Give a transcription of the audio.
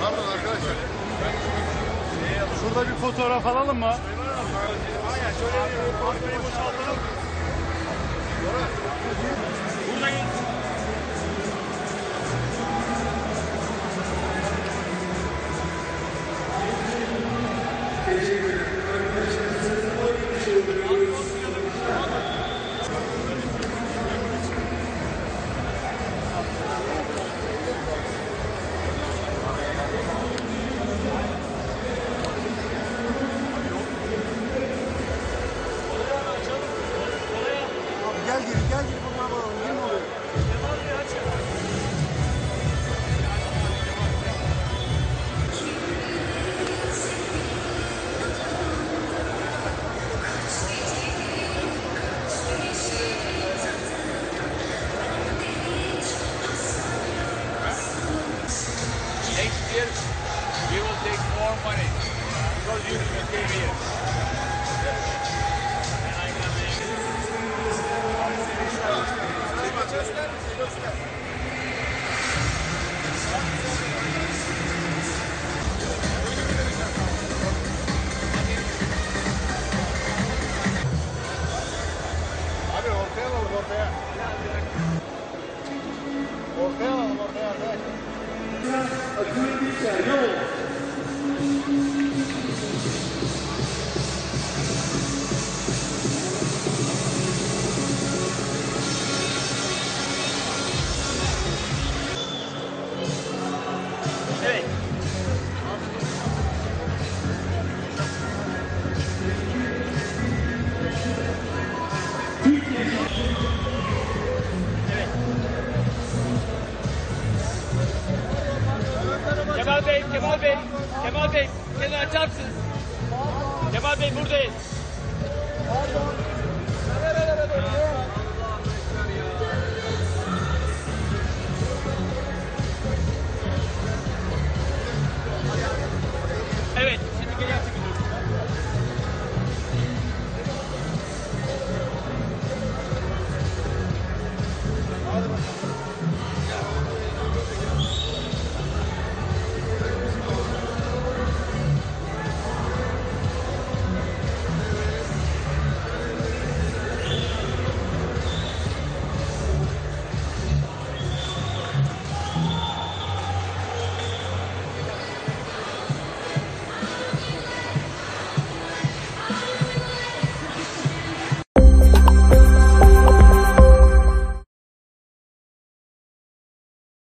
Pardon arkadaşlar. Şurada bir fotoğraf alalım mı? Aynen şöyle bir boşaltalım. Next year, we will take more money because you came here. Mortela, Mortela. Mortela, Mortela, Bey, Kemal Bey, Kemal Bey, seni açar mısınız? Kemal Bey buradayız. Pardon.